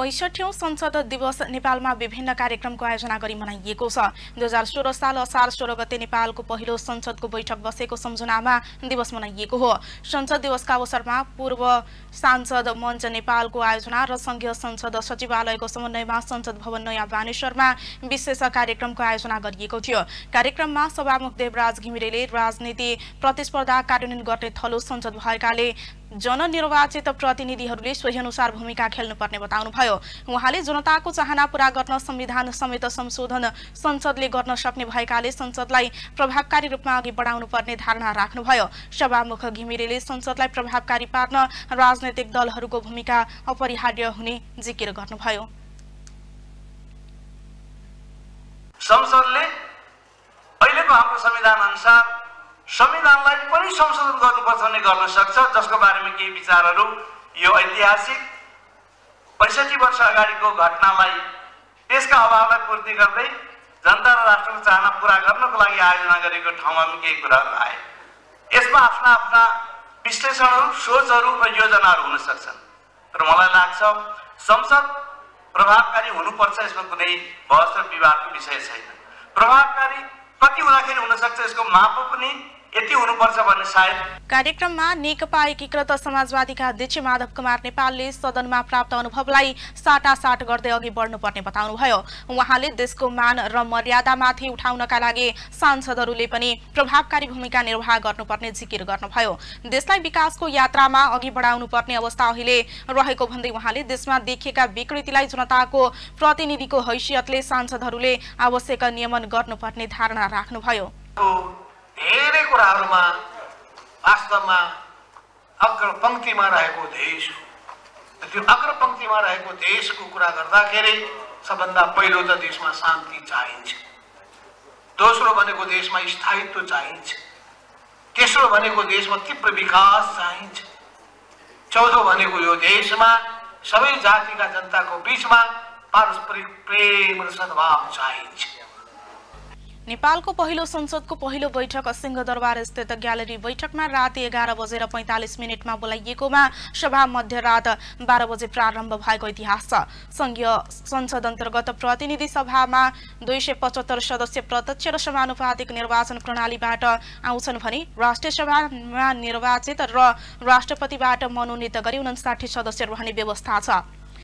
पैँसठौँ संसद दिवस नेपालमा विभिन्न कार्यक्रमको आयोजना गरी मनाइएको छ। दुई हजार सोह्र साल असार सोह्र गते नेपालको पहिलो संसदको बैठक बसेको सम्झनामा दिवस मनाइएको हो। संसद दिवसका अवसरमा पूर्व सांसद मञ्च नेपालको आयोजना र संघीय संसद सचिवालयको समन्वयमा संसद भवन नयाँ बानेश्वरमा विशेष कार्यक्रमको आयोजना गरिएको थियो। कार्यक्रममा सभामुख देवराज घिमिरेले राजनीति प्रतिस्पर्धा कार्यान्वयन गर्ने थलो संसद भएकाले जननिर्वाचित प्रतिनिधिहरूले सोही अनुसार भूमिका खेल्नुपर्ने बताउनुभयो। उहाँले जनताको चाहना पूरा गर्न संविधान समेत संशोधन संसदले गर्न सक्ने भएकाले संसदलाई प्रभावकारी रूपमा अघि बढाउनु पर्ने धारणा राख्नुभयो। सभामुख घिमिरेले संसदलाई प्रभावकारी पार्न राजनैतिक दलहरूको भूमिका अपरिहार्य हुने जिकिर गर्नुभयो। संसदले अहिलेको हाम्रो संविधान अनुसार संविधानलाई पनि संशोधन गर्नुपर्छ भने गर्न सक्छ जसको बारेमा केही विचारहरू यो ऐतिहासिक पैँसठी वर्ष अगाडिको घटनालाई त्यसका अभावलाई पूर्ति गर्दै जनता र राष्ट्रको चाहना पुरा गर्नको लागि आयोजना गरेको ठाउँमा पनि केही कुराहरू आए। यसमा आफ्ना आफ्ना विश्लेषणहरू सोचहरू र योजनाहरू हुन सक्छन्। तर मलाई लाग्छ संसद प्रभावकारी हुनुपर्छ यसमा कुनै बहस र विवादको विषय छैन। प्रभावकारी कति हुँदाखेरि हुनसक्छ यसको माप पनि यति हुनुपर्छ भन्ने सायद। कार्यक्रममा नेकपा एकीकृत समाजवादीका अध्यक्ष माधव कुमार नेपालले सदनमा प्राप्त अनुभवलाई साटासाट गर्दै अघि बढ्नुपर्ने बताउनुभयो। उहाँले देशको मान र मर्यादामाथि उठाउनका लागि सांसदहरूले पनि प्रभावकारी भूमिका निर्वाह गर्नुपर्ने जिकिर गर्नुभयो। देशलाई विकासको यात्रामा अघि बढाउनु पर्ने अवस्था अहिले रहेको भन्दै उहाँले देशमा देखिएका विकृतिलाई जनताको प्रतिनिधिको हैसियतले सांसदहरूले आवश्यक नियमन गर्नुपर्ने धारणा राख्नुभयो। धेरै कुराहरूमा वास्तवमा अग्रपङ्क्तिमा रहेको देश हो। त्यो अग्रपङ्क्तिमा रहेको देशको कुरा गर्दाखेरि सबभन्दा पहिलो त देशमा शान्ति चाहिन्छ। दोस्रो भनेको देशमा स्थायित्व चाहिन्छ। तेस्रो भनेको देशमा तीव्र विकास चाहिन्छ। चौथो भनेको यो देशमा सबै जातिका जनताको बिचमा पारस्परिक प्रेम र सद्भाव चाहिन्छ। नेपालको पहिलो संसदको पहिलो बैठक सिंहदरबार स्थित ग्यालेरी बैठकमा राति एघार बजेर पैंतालिस मिनटमा बोलाइएकोमा सभा मध्यरात बाह्र बजे प्रारम्भ भएको इतिहास छ। संघीय संसद अन्तर्गत प्रतिनिधि सभामा दुई सय पचहत्तर सदस्य प्रत्यक्ष र समानुपातिक निर्वाचन प्रणालीबाट आउँछन् भने राष्ट्रिय सभामा निर्वाचित र राष्ट्रपतिबाट मनोनित गरी उन्साठी सदस्य रहने व्यवस्था छ।